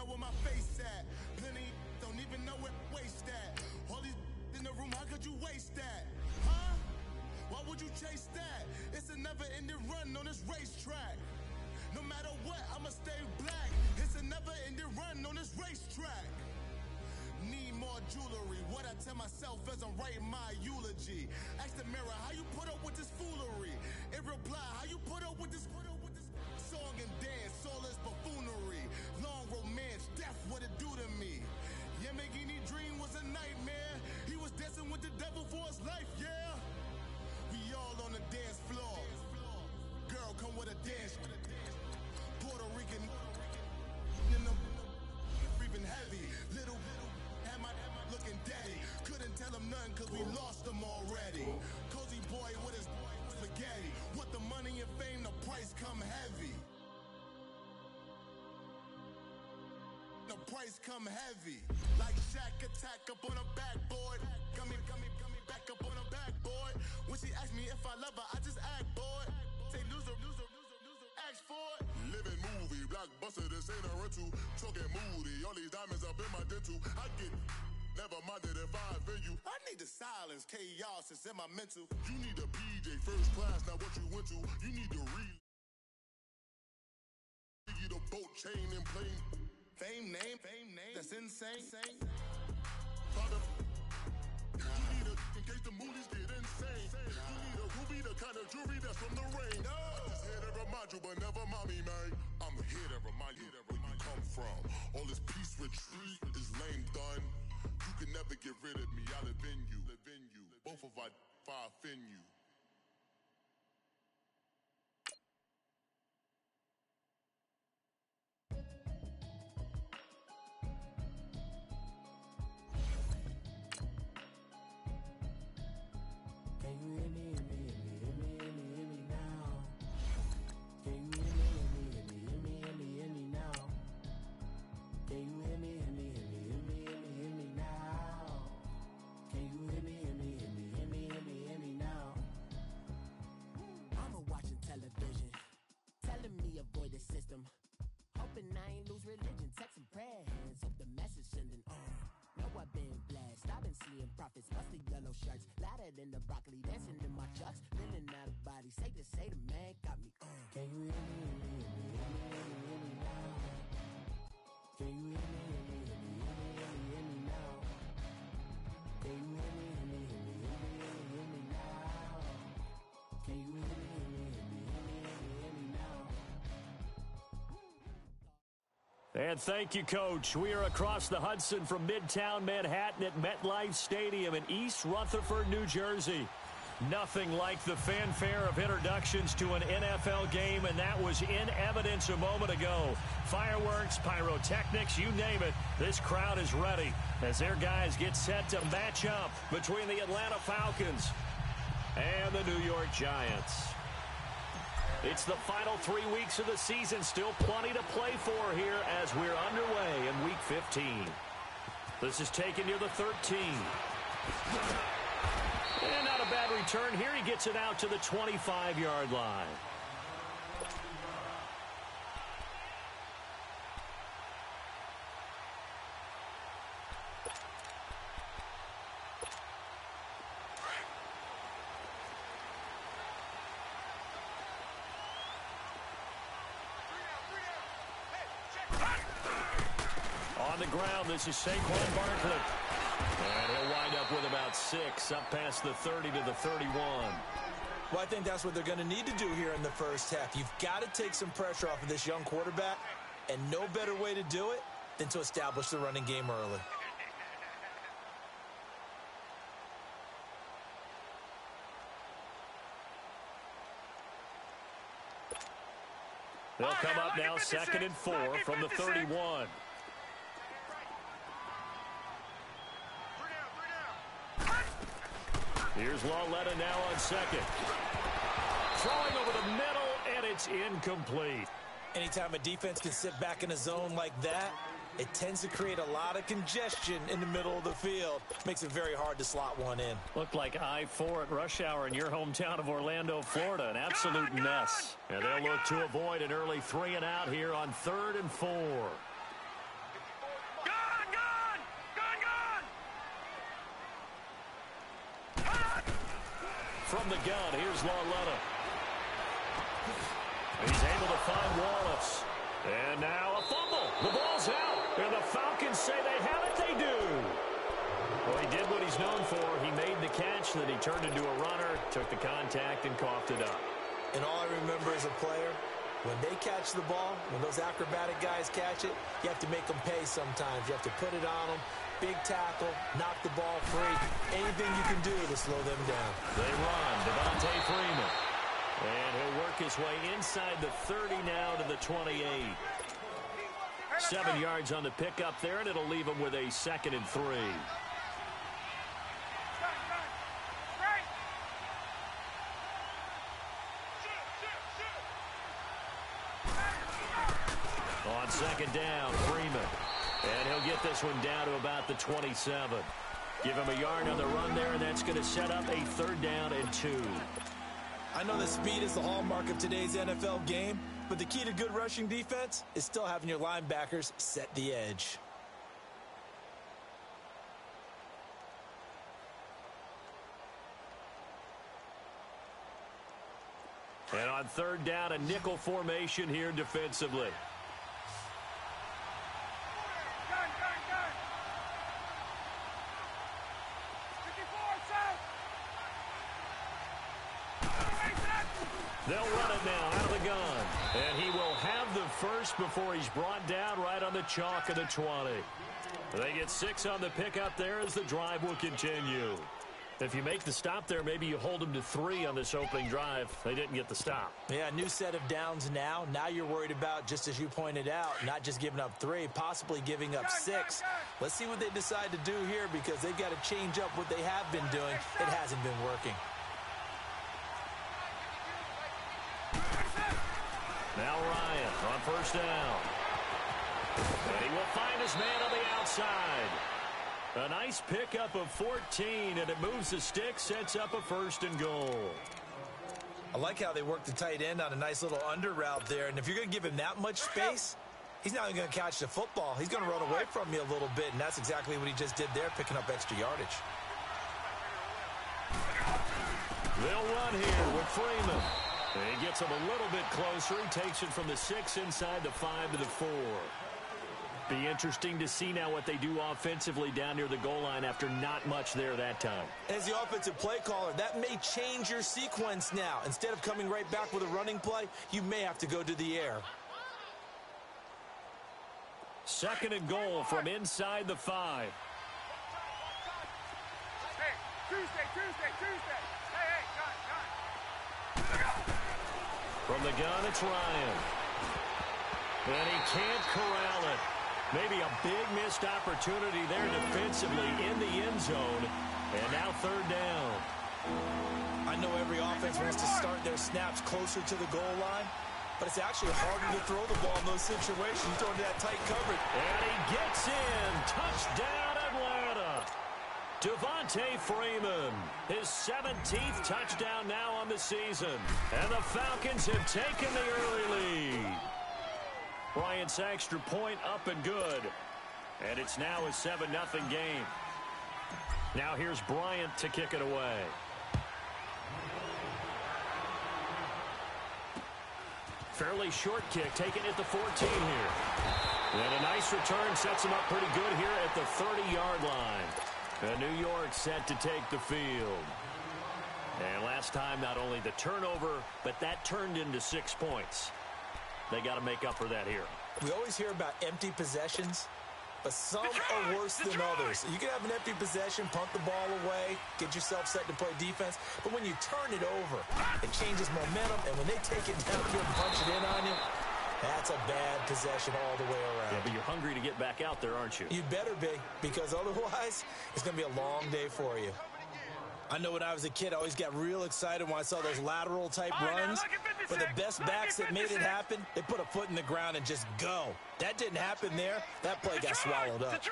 know where my face at. Plenty don't even know where waste at. All these in the room, how could you waste that? Huh? Why would you chase that? It's a never ending run on this racetrack. No matter what, I'ma stay black. It's a never ending run on this racetrack. Need more jewelry. What I tell myself as I'm writing my eulogy. Ask the mirror, how you put up with this foolery? In reply, how you put up with this, and dance, soulless buffoonery. Long romance, death, what it do to me. Yamagini dream was a nightmare. He was dancing with the devil for his life, yeah. We all on the dance floor. Girl, come with a dance. Puerto Rican breathing heavy. Little had my looking daddy. Couldn't tell him nothing cause we lost him already. Cozy boy with his spaghetti. With the money and fame, the price come heavy. Price come heavy. Like Shaq attack up on a backboard. Got me, got me, got me back up on a backboard. When she asked me if I love her, I just act bored. Say loser, loser, loser, loser, ask for it. Living movie, blockbuster, this ain't a rental. Talking moody, all these diamonds up in my dental. I get never minded if I offend you. I need the silence, chaos is in my mental. You need a PJ first class, not what you went to. You need to read. You the boat chain and plane. Fame name, fame name. That's insane. Father, you need a, in case the movies get insane. You need a ruby, the kind of jewelry that's from the rain. No. I just here to remind you, but never mommy, man. I'm here to remind you where you come from. All this peace retreat is lame done. You can never get rid of me. I live in you. Live in you. Both of our fire offend you. I ain't lose religion, texting prayer hands, hope the message sending on. Know I've been blessed, I've been seeing prophets, mustard yellow shirts, louder than the broccoli, dancing in my chucks, feeling out of body, say to say the man got me on. Can you hear me, And thank you, Coach. We are across the Hudson from Midtown Manhattan at MetLife Stadium in East Rutherford, New Jersey. Nothing like the fanfare of introductions to an NFL game, and that was in evidence a moment ago. Fireworks, pyrotechnics, you name it. This crowd is ready as their guys get set to match up between the Atlanta Falcons and the New York Giants. It's the final three weeks of the season. Still plenty to play for here as we're underway in Week 15. This is taken near the 13. And not a bad return. Here he gets it out to the 25-yard line. On the ground, this is Saquon Barkley. And he'll wind up with about six, up past the 30 to the 31. Well, I think that's what they're going to need to do here in the first half. You've got to take some pressure off of this young quarterback, and no better way to do it than to establish the running game early. They'll come up now second and four from the 31. Here's Lauletta now on second. Throwing over the middle, and it's incomplete. Anytime a defense can sit back in a zone like that, it tends to create a lot of congestion in the middle of the field. Makes it very hard to slot one in. Looked like I-4 at rush hour in your hometown of Orlando, Florida. An absolute mess. And they'll look to avoid an early three and out here on third and four. From the gun. Here's Lauletta. He's able to find Wallace. And now a fumble. The ball's out. And the Falcons say they have it. They do. Well, he did what he's known for. He made the catch, then he turned into a runner, took the contact, and coughed it up. And all I remember as a player, when they catch the ball, when those acrobatic guys catch it, you have to make them pay sometimes. You have to put it on them, big tackle, knock the ball free. Anything you can do to slow them down. They run. Devonta Freeman. And he'll work his way inside the 30 now to the 28. Seven yards on the pickup there, and it'll leave him with a second and three. On second down, Freeman. And he'll get this one down to about the 27. Give him a yard on the run there, and that's going to set up a third down and two. I know that speed is the hallmark of today's NFL game, but the key to good rushing defense is still having your linebackers set the edge. And on third down, a nickel formation here defensively. They'll run it now out of the gun. And he will have the before he's brought down right on the chalk of the 20. They get six on the pickup there as the drive will continue. If you make the stop there, maybe you hold them to three on this opening drive. They didn't get the stop. Yeah, new set of downs now. Now you're worried about, just as you pointed out, not just giving up three, possibly giving up six. Let's see what they decide to do here because they've got to change up what they have been doing. It hasn't been working. Now Ryan on first down. And he will find his man on the outside. A nice pickup of 14, and it moves the stick, sets up a first and goal. I like how they work the tight end on a nice little under route there. And if you're going to give him that much space, he's not even going to catch the football. He's going to run away from you a little bit, and that's exactly what he just did there, picking up extra yardage. They'll run here with Freeman. He gets him a little bit closer. He takes it from the six inside the five to the four. Be interesting to see now what they do offensively down near the goal line after not much there that time. As the offensive play caller, that may change your sequence now. Instead of coming right back with a running play, you may have to go to the air. Second and goal from inside the five. Hey, Tuesday, Tuesday, Tuesday. Hey, hey, gun, gun. From the gun, it's Ryan. And he can't corral it. Maybe a big missed opportunity there defensively in the end zone. And now third down. I know every offense wants to start their snaps closer to the goal line, but it's actually harder to throw the ball in those situations throwing that tight coverage. And he gets in. Touchdown. Devonta Freeman, his 17th touchdown now on the season. And the Falcons have taken the early lead. Bryant's extra point up and good. And it's now a 7-0 game. Now here's Bryant to kick it away. Fairly short kick, taken at the 14 here. And a nice return sets him up pretty good here at the 30-yard line. And New York set to take the field. And last time, not only the turnover, but that turned into six points. They got to make up for that here. We always hear about empty possessions, but some are worse than others. You can have an empty possession, punt the ball away, get yourself set to play defense, but when you turn it over, it changes momentum, and when they take it down here and punch it in on you, that's a bad possession all the way around. Yeah, but you're hungry to get back out there, aren't you? You better be, because otherwise, it's going to be a long day for you. I know when I was a kid, I always got real excited when I saw those lateral type runs. But the best backs that made it happen, they put a foot in the ground and just go. That didn't happen there. That play got swallowed up.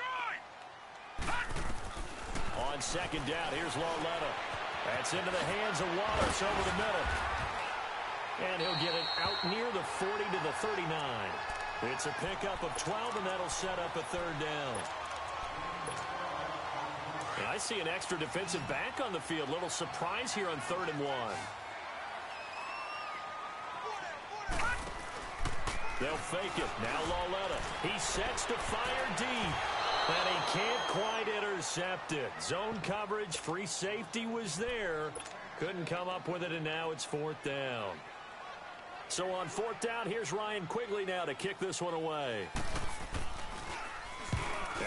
On second down, here's Lauletta. That's into the hands of Wallace over the middle. And he'll get it out near the 40 to the 39. It's a pickup of 12, and that'll set up a third down. I see an extra defensive back on the field. Little surprise here on third and one. They'll fake it. Now Lauletta. He sets to fire deep. And he can't quite intercept it. Zone coverage, free safety was there. Couldn't come up with it, and now it's fourth down. So on fourth down, here's Ryan Quigley now to kick this one away.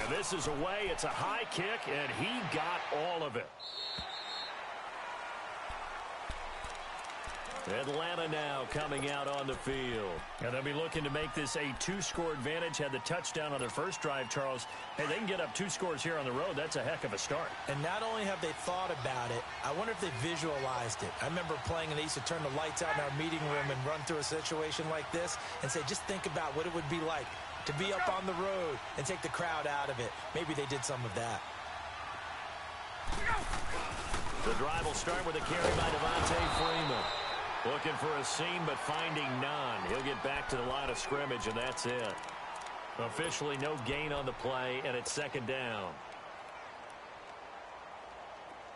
And this is away. It's a high kick, and he got all of it. Atlanta now coming out on the field. And they'll be looking to make this a two-score advantage. Had the touchdown on their first drive, Charles. Hey, they can get up two scores here on the road. That's a heck of a start. And not only have they thought about it, I wonder if they visualized it. I remember playing and they used to turn the lights out in our meeting room and run through a situation like this and say, just think about what it would be like to be up on the road and take the crowd out of it. Maybe they did some of that. The drive will start with a carry by Devonta Freeman. Looking for a seam, but finding none. He'll get back to the line of scrimmage, and that's it. Officially no gain on the play, and it's second down.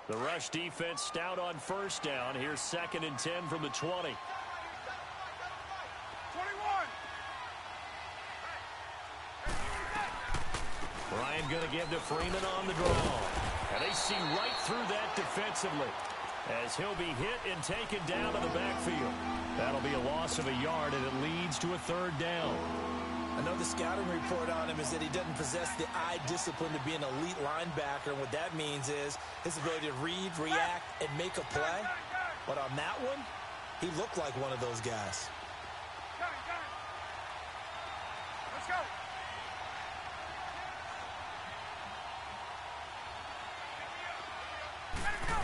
The rush defense stout on first down. Here's second and 10 from the 20. 21. Ryan going to give to Freeman on the draw. And they see right through that defensively as he'll be hit and taken down to the backfield. That'll be a loss of a yard, and it leads to a third down. I know the scouting report on him is that he doesn't possess the eye discipline to be an elite linebacker. And what that means is his ability to read, react, and make a play. But on that one, he looked like one of those guys. Got it, got it. Let's go. Let it go.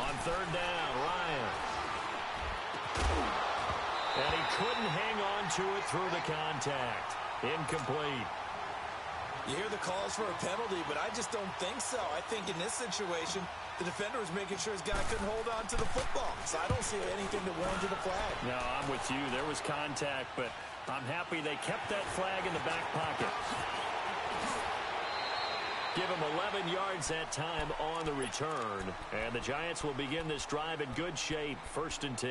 On third down, Ryan. And he couldn't hang on to it through the contact. Incomplete. You hear the calls for a penalty, but I just don't think so. I think in this situation, the defender was making sure his guy couldn't hold on to the football. So I don't see anything that warranted a flag. No, I'm with you. There was contact, but I'm happy they kept that flag in the back pocket. Give him 11 yards that time on the return. And the Giants will begin this drive in good shape, first and 10.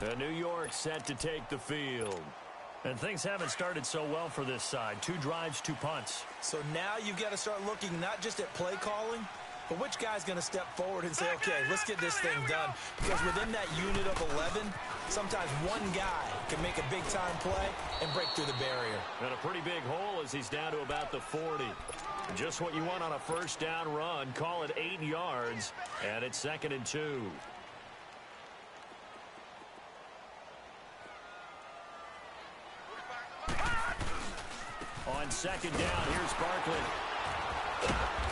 And New York set to take the field. And things haven't started so well for this side. Two drives, two punts. So now you've got to start looking not just at play calling, but which guy's going to step forward and say, okay, let's get this thing done. Because within that unit of 11, sometimes one guy can make a big-time play and break through the barrier. And a pretty big hole as he's down to about the 40. Just what you want on a first down run. Call it eight yards, and it's second and two. On second down, here's Barkley.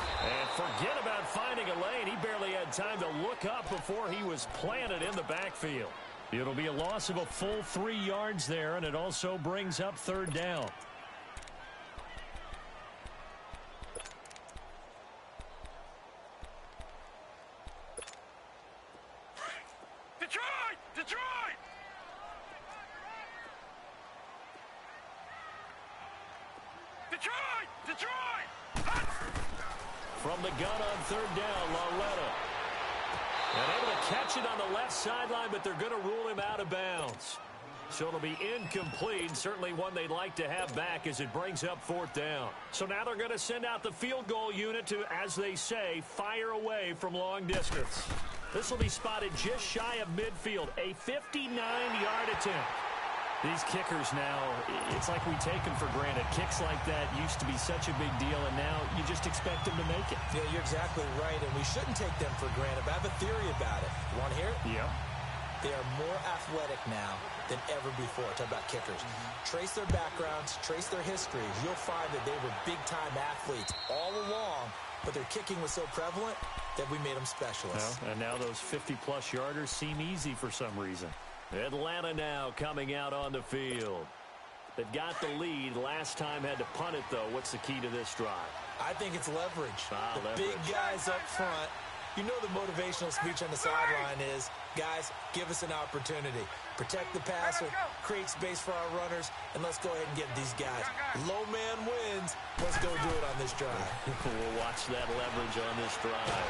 Forget about finding a lane. He barely had time to look up before he was planted in the backfield. It'll be a loss of a full three yards there, and it also brings up third down. Detroit! Detroit! Detroit! Detroit! From the gun on third down, Lauletta. And able to catch it on the left sideline, but they're going to rule him out of bounds. So it'll be incomplete. Certainly one they'd like to have back as it brings up fourth down. So now they're going to send out the field goal unit to, as they say, fire away from long distance. This will be spotted just shy of midfield. A 59-yard attempt. These kickers now, it's like we take them for granted. Kicks like that used to be such a big deal, and now you just expect them to make it. Yeah, you're exactly right, and we shouldn't take them for granted. But I have a theory about it. You want to hear it? Yep. They are more athletic now than ever before. Talk about kickers. Trace their backgrounds, trace their histories. You'll find that they were big-time athletes all along, but their kicking was so prevalent that we made them specialists. Well, and now those 50-plus yarders seem easy for some reason. Atlanta now coming out on the field. They've got the lead. Last time had to punt it, though. What's the key to this drive? I think it's leverage. Ah, the leverage. big guys up front. You know the motivational speech on the sideline is, Guys, give us an opportunity. Protect the passer, create space for our runners, and let's go ahead and get these guys. Low man wins. Let's go do it on this drive. we'll watch that leverage on this drive.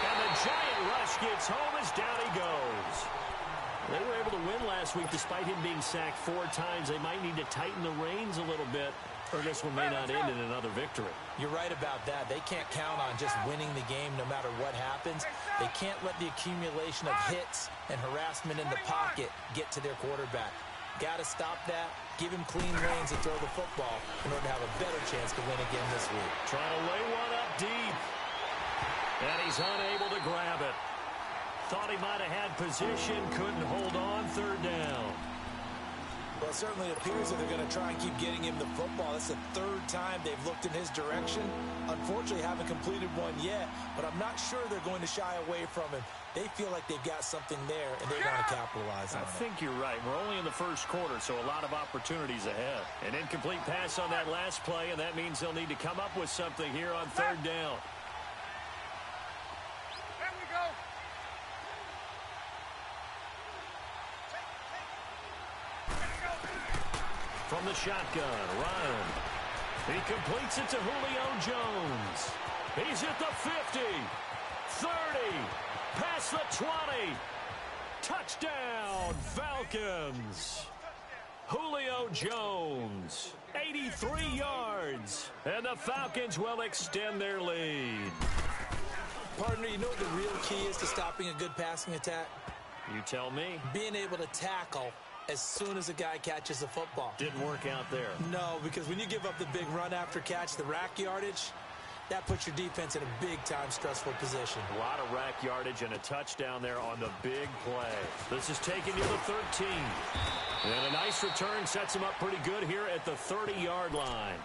And the giant rush gets home as down he goes. They were able to win last week despite him being sacked four times. They might need to tighten the reins a little bit, or this one may not end in another victory. You're right about that. They can't count on just winning the game no matter what happens. They can't let the accumulation of hits and harassment in the pocket get to their quarterback. Got to stop that. Give him clean lanes to throw the football in order to have a better chance to win again this week. Trying to lay one up deep. And he's unable to grab it. Thought he might have had position, couldn't hold on, third down. Well, it certainly appears that they're going to try and keep getting him the football. That's the third time they've looked in his direction. Unfortunately, haven't completed one yet, but I'm not sure they're going to shy away from him. They feel like they've got something there, and they want to capitalize on I it. I think you're right. We're only in the first quarter, so a lot of opportunities ahead. An incomplete pass on that last play, and that means they'll need to come up with something here on third down. There we go. From the shotgun, Ryan. He completes it to Julio Jones. He's at the 50, 30, past the 20. Touchdown, Falcons. Julio Jones, 83 yards. And the Falcons will extend their lead. Partner, you know what the real key is to stopping a good passing attack? You tell me. Being able to tackle as soon as a guy catches the football. Didn't work out there. No, because when you give up the big run after catch, the rack yardage, that puts your defense in a big-time stressful position. A lot of rack yardage and a touchdown there on the big play. This is taken to the 13. And a nice return sets him up pretty good here at the 30-yard line.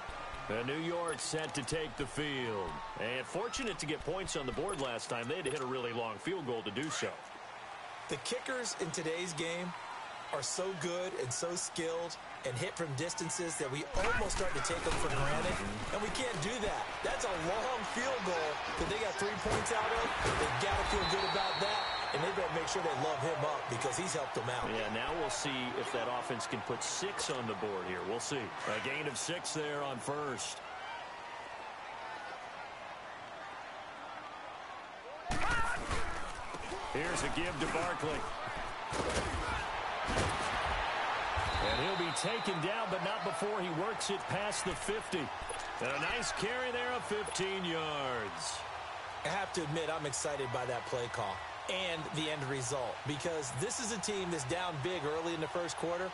And New York set to take the field. And fortunate to get points on the board last time. They had to hit a really long field goal to do so. The kickers in today's game are so good and so skilled and hit from distances that we almost start to take them for granted. And we can't do that. That's a long field goal that they got three points out of. They got to feel good about that. And they better make sure they love him up because he's helped them out. Yeah, now we'll see if that offense can put six on the board here. We'll see. A gain of six there on first. Here's a give to Barkley. And he'll be taken down, but not before he works it past the 50. And a nice carry there of 15 yards. I have to admit, I'm excited by that play call and the end result because this is a team that's down big early in the first quarter,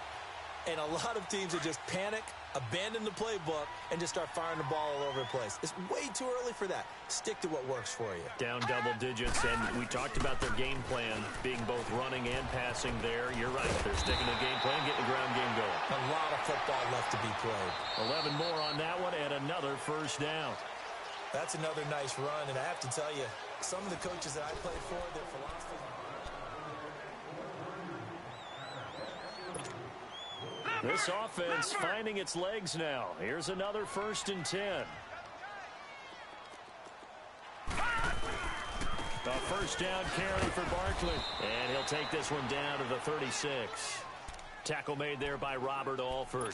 and a lot of teams that just panic, abandon the playbook, and just start firing the ball all over the place. It's way too early for that. Stick to what works for you. Down double digits, and we talked about their game plan being both running and passing there. You're right. They're sticking to the game plan, getting the ground game going. A lot of football left to be played. 11 more on that one, and another first down. That's another nice run, and I have to tell you, some of the coaches that I played for, their philosophy... This offense finding its legs now. Here's another first and 10. A first down carry for Barkley. And he'll take this one down to the 36. Tackle made there by Robert Alford.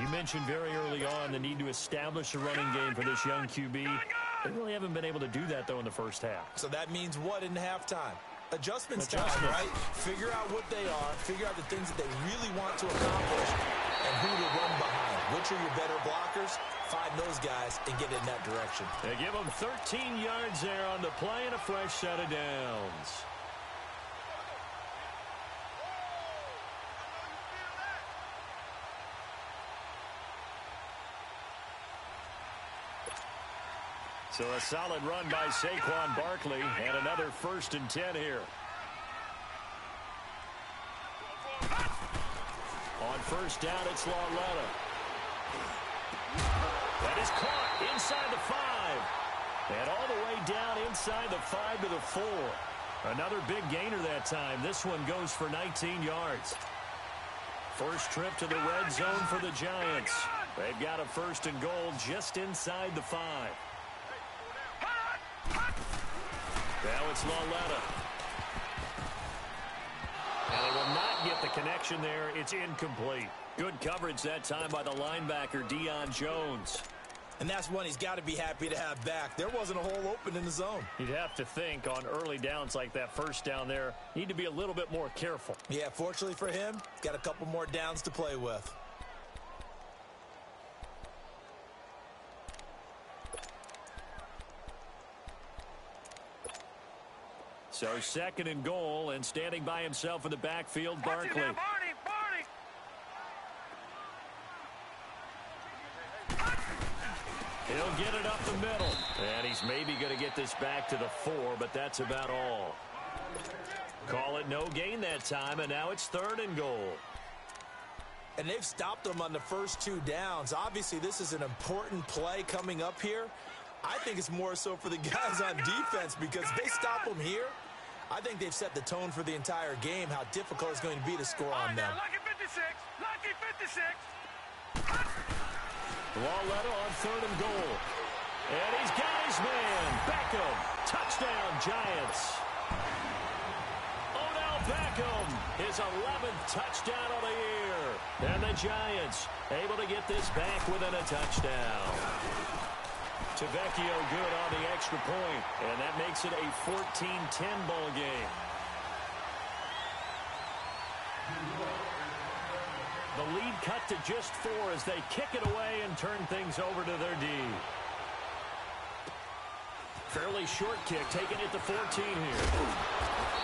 You mentioned very early on the need to establish a running game for this young QB. They really haven't been able to do that, though, in the first half. So that means what in halftime? Adjustments, Adjustments. time, right? Figure out what they are, figure out the things that they really want to accomplish, and who to run behind. Which are your better blockers? Find those guys and get in that direction. They give them 13 yards there on the play and a fresh set of downs. So a solid run by Saquon Barkley and another first and 10 here. On first down, it's Lauletta. That is caught inside the five. And all the way down inside the five to the four. Another big gainer that time. This one goes for 19 yards. First trip to the red zone for the Giants. They've got a first and goal just inside the five. Now it's Lauletta. And they will not get the connection there. It's incomplete. Good coverage that time by the linebacker, Deion Jones. And that's one he's got to be happy to have back. There wasn't a hole open in the zone. You'd have to think on early downs like that first down there, need to be a little bit more careful. Yeah, fortunately for him, got a couple more downs to play with. So second and goal, and standing by himself in the backfield, Barkley. now, Barney, Barney. He'll get it up the middle. And he's maybe going to get this back to the four, but that's about all. Call it no gain that time, and now it's third and goal. And they've stopped them on the first two downs. Obviously, this is an important play coming up here. I think it's more so for the guys on defense because they stop them here. I think they've set the tone for the entire game, how difficult it's going to be to score All on them. now, lucky 56. Lucky 56. Lauletta on third and goal. And he's got his man. Beckham. Touchdown, Giants. Oh, Odell Beckham. His 11th touchdown of the year. And the Giants able to get this back within a touchdown. Tavecchio good on the extra point, And that makes it a 14-10 ball game. The lead cut to just four as they kick it away and turn things over to their D. Fairly short kick, taking it to 14 here.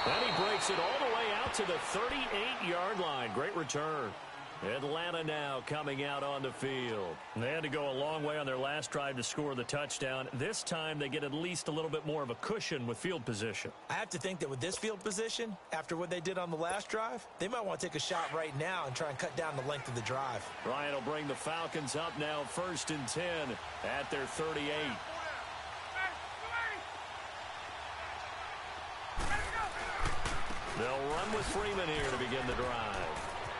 And he breaks it all the way out to the 38-yard line. Great return. Atlanta now coming out on the field. They had to go a long way on their last drive to score the touchdown. This time they get at least a little bit more of a cushion with field position. I have to think that with this field position, after what they did on the last drive, they might want to take a shot right now and try and cut down the length of the drive. Ryan will bring the Falcons up now first and 10 at their 38. They'll run with Freeman here to begin the drive.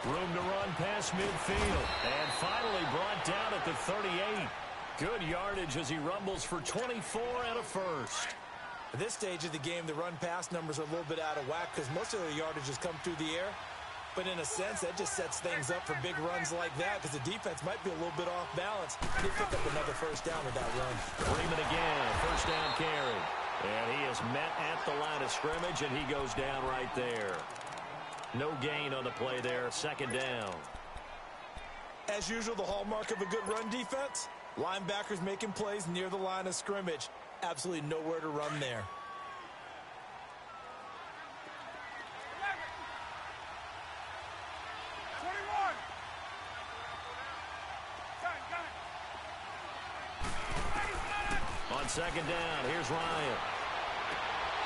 Room to run past midfield. And finally brought down at the 38. Good yardage as he rumbles for 24 and a first. At this stage of the game, the run-pass numbers are a little bit out of whack because most of the yardage has come through the air. But in a sense, that just sets things up for big runs like that because the defense might be a little bit off balance. They pick up another first down with that run. Freeman again, first down carry. And he is met at the line of scrimmage, and he goes down right there. No gain on the play there, second down. As usual, the hallmark of a good run defense, linebackers making plays near the line of scrimmage. Absolutely nowhere to run there. On second down, here's Ryan.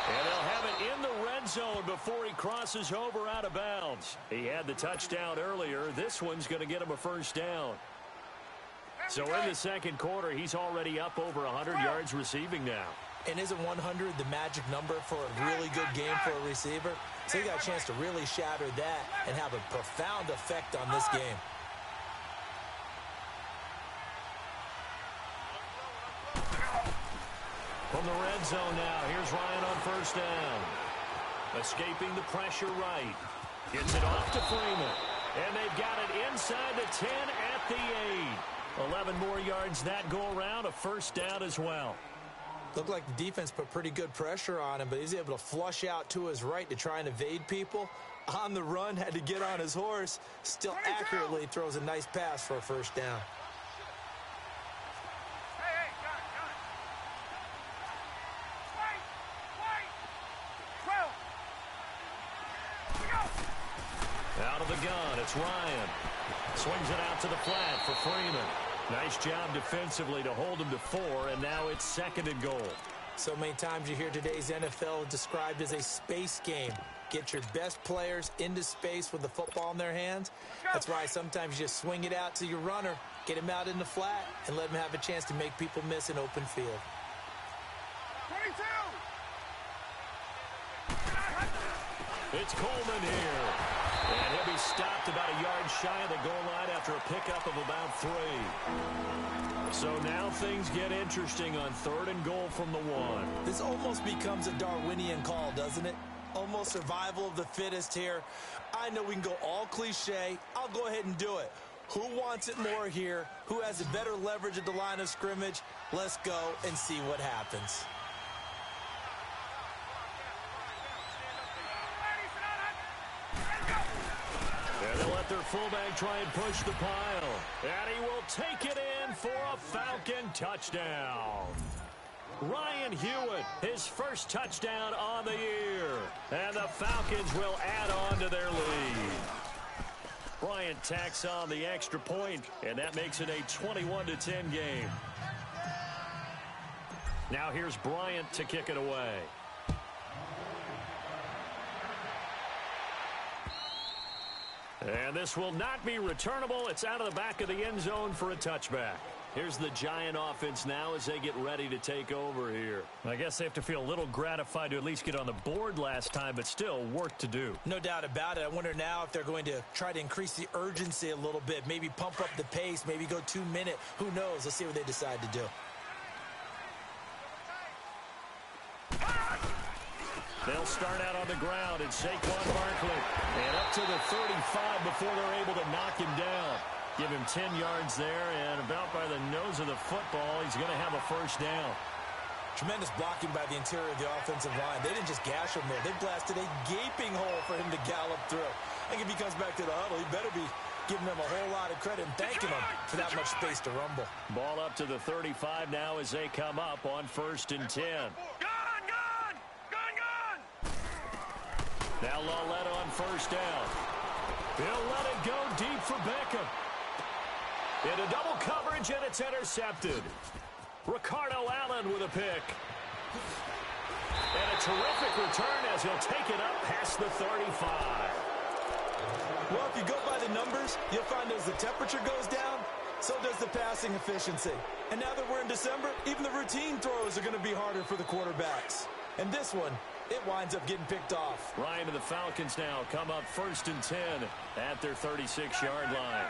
And they'll have it in the red zone before he crosses over out of bounds. He had the touchdown earlier. This one's going to get him a first down. So in the second quarter, he's already up over 100 yards receiving now. And isn't 100 the magic number for a really good game for a receiver? So he got a chance to really shatter that and have a profound effect on this game. From the red zone now, here's Ryan on first down. Escaping the pressure right. Gets it off to Freeman. And they've got it inside the 10 at the 8. 11 more yards that go around, a first down as well. Looked like the defense put pretty good pressure on him, but he's able to flush out to his right to try and evade people. On the run, had to get on his horse. Still accurately throws a nice pass for a first down. Out of the gun, it's Ryan. Swings it out to the flat for Freeman. Nice job defensively to hold him to four, and now it's second and goal. So many times you hear today's NFL described as a space game. Get your best players into space with the football in their hands. That's why sometimes you just swing it out to your runner, get him out in the flat, and let him have a chance to make people miss an open field. 22! It's Coleman here. And he'll be stopped about a yard shy of the goal line after a pickup of about three. So now things get interesting on third and goal from the one. This almost becomes a Darwinian call, doesn't it? almost survival of the fittest here. I know we can go all cliche. I'll go ahead and do it. Who wants it more here? Who has a better leverage at the line of scrimmage? Let's go and see what happens. And they'll let their fullback try and push the pile. And he will take it in for a Falcon touchdown. Ryan Hewitt, his first touchdown on the year. And the Falcons will add on to their lead. Bryant tacks on the extra point, and that makes it a 21-10 game. Now here's Bryant to kick it away. And this will not be returnable. It's out of the back of the end zone for a touchback. Here's the Giant offense now as they get ready to take over here. I guess they have to feel a little gratified to at least get on the board last time, but still work to do. No doubt about it. I wonder now if they're going to try to increase the urgency a little bit, maybe pump up the pace, maybe go two minute. Who knows? Let's see what they decide to do. They'll start out on the ground and Saquon Barkley. And up to the 35 before they're able to knock him down. Give him 10 yards there, and about by the nose of the football, he's going to have a first down. Tremendous blocking by the interior of the offensive line. They didn't just gash him there. They blasted a gaping hole for him to gallop through. I think if he comes back to the huddle, he better be giving them a whole lot of credit and thanking them for that much space to rumble. Ball up to the 35 now as they come up on first and 10. Gun, gun! Gun, gun! Now Lauletta on first down. He'll let it go deep for Beckham. Into double coverage, and it's intercepted. Ricardo Allen with a pick. And a terrific return as he'll take it up past the 35. Well, if you go by the numbers, you'll find as the temperature goes down, so does the passing efficiency. And now that we're in December, even the routine throws are going to be harder for the quarterbacks. And this one, it winds up getting picked off. Ryan and the Falcons now come up first and 10 at their 36-yard line.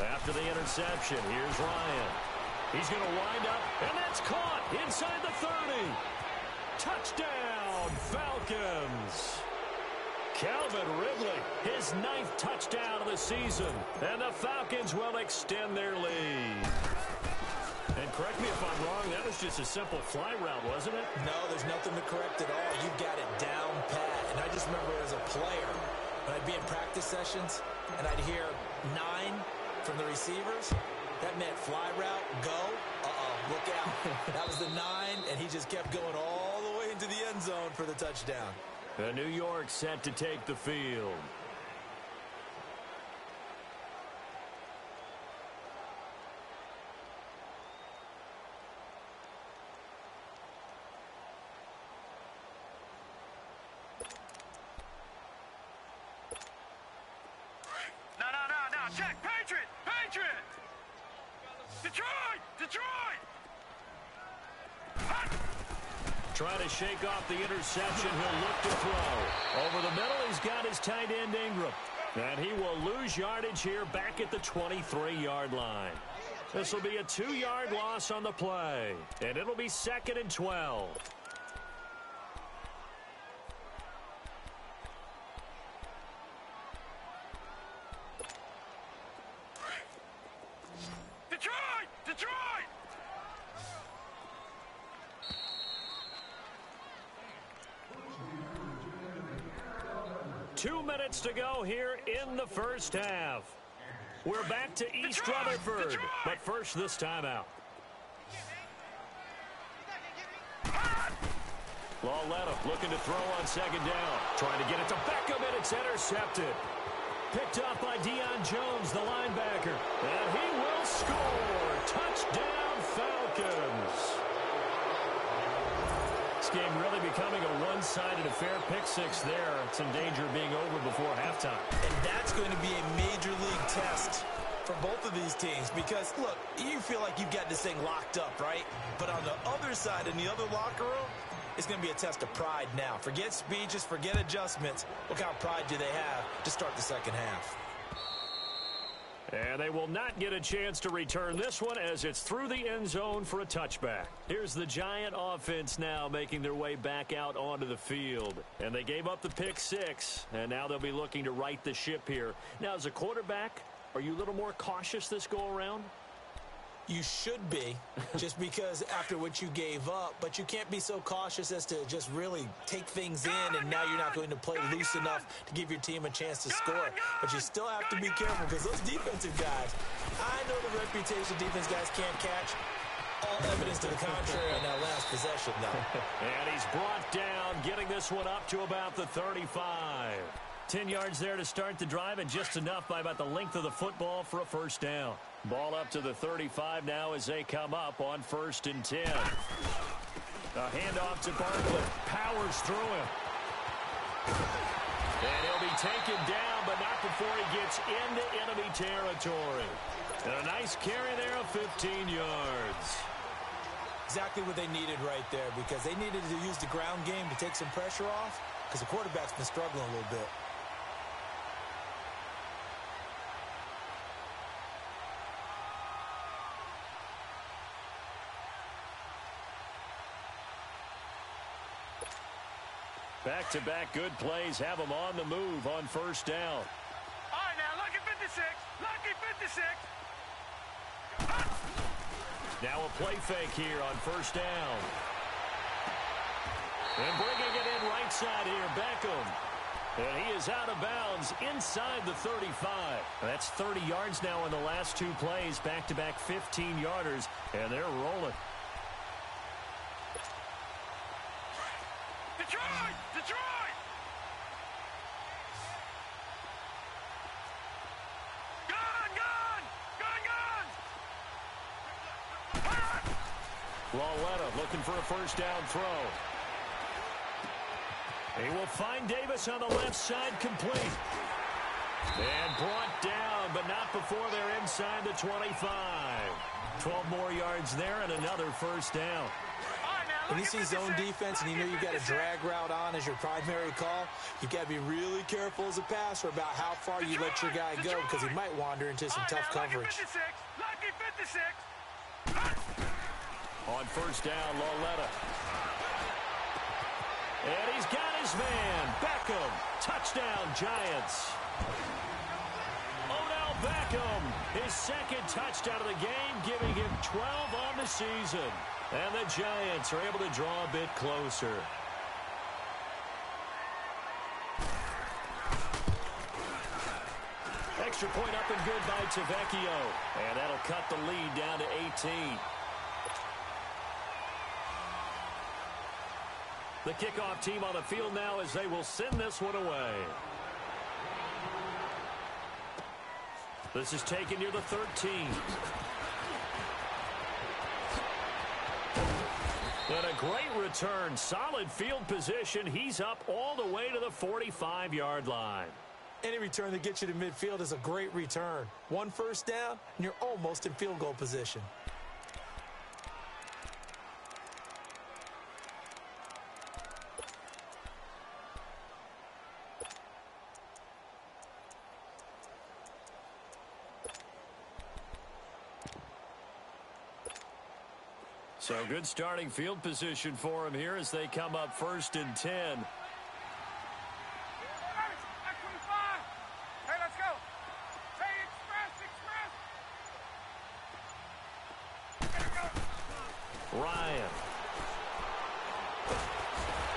After the interception, here's Ryan. He's going to wind up, and that's caught inside the 30. Touchdown, Falcons. Calvin Ridley, his ninth touchdown of the season. And the Falcons will extend their lead. And correct me if I'm wrong, that was just a simple fly route, wasn't it? No, there's nothing to correct at all. You've got it down pat. And I just remember as a player, when I'd be in practice sessions, and I'd hear nine from the receivers, that meant fly route, go, uh-oh, look out. that was the nine, and he just kept going all the way into the end zone for the touchdown. The New York set to take the field. No, no, no, no. Check. Patriot! Patriot! Detroit! Detroit! Trying to shake off the interception. He'll look to throw. Over the middle, he's got his tight end Engram. And he will lose yardage here back at the 23-yard line. This will be a two-yard loss on the play. And it'll be second and 12. Detroit! Detroit! Two minutes to go here in the first half. We're back to East Detroit! Rutherford. Detroit! But first, this timeout. Lauletta looking to throw on second down. Trying to get it to Beckham, and it's intercepted. Picked up by Deion Jones, the linebacker. And he will score. Touchdown, Falcons. This game really becoming a one-sided affair. Pick six there. It's in danger of being over before halftime. And that's going to be a major league test for both of these teams because, look, you feel like you've got this thing locked up, right? But on the other side, in the other locker room, it's going to be a test of pride now. Forget speeches, forget adjustments. Look how pride do they have to start the second half? And they will not get a chance to return this one as it's through the end zone for a touchback. Here's the Giant offense now making their way back out onto the field. And they gave up the pick six, and now they'll be looking to right the ship here. Now, as a quarterback, are you a little more cautious this go around? You should be, just because after what you gave up, but you can't be so cautious as to just really take things in, and now you're not going to play loose enough to give your team a chance to score. But you still have to be careful because those defensive guys, I know the reputation defense guys can't catch. All evidence to the contrary on that last possession, though. and he's brought down, getting this one up to about the 35. 10 yards there to start the drive, and just enough by about the length of the football for a first down. Ball up to the 35 now as they come up on first and 10. A handoff to Barkley. Powers through him. And he'll be taken down, but not before he gets into enemy territory. And a nice carry there of 15 yards. Exactly what they needed right there because they needed to use the ground game to take some pressure off because the quarterback's been struggling a little bit. Back-to-back good plays have them on the move on first down. All right, now, lucky 56. Lucky 56. Now a play fake here on first down. And bringing it in right side here, Beckham. And he is out of bounds inside the 35. That's 30 yards now in the last two plays, back-to-back 15-yarders, and they're rolling. Detroit! Detroit! Gun! Gun! Gun! Gun! Lauletta looking for a first down throw. He will find Davis on the left side complete. And brought down, but not before they're inside the 25. 12 more yards there and another first down. When you see zone defense and you know you've got a drag route on as your primary call, you've got to be really careful as a passer about how far you let your guy go because he might wander into some tough coverage. On first down, Lauletta. And he's got his man, Beckham. Touchdown, Giants. Oh, Odell Beckham, his second touchdown of the game, giving him 12 on the season. And the Giants are able to draw a bit closer. Extra point up and good by Tavecchio. And that'll cut the lead down to 18. The kickoff team on the field now as they will send this one away. This is taken near the 13. And a great return. Solid field position. He's up all the way to the 45-yard line. Any return that gets you to midfield is a great return. One first down, and you're almost in field goal position. So good starting field position for him here as they come up first and 10. Hey, let's go. Hey, express, express. Ryan.